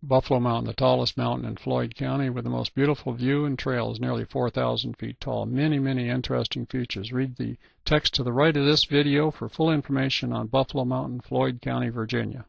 Buffalo Mountain, the tallest mountain in Floyd County with the most beautiful view and trails, nearly 4,000 feet tall. Many, many interesting features. Read the text to the right of this video for full information on Buffalo Mountain, Floyd County, Virginia.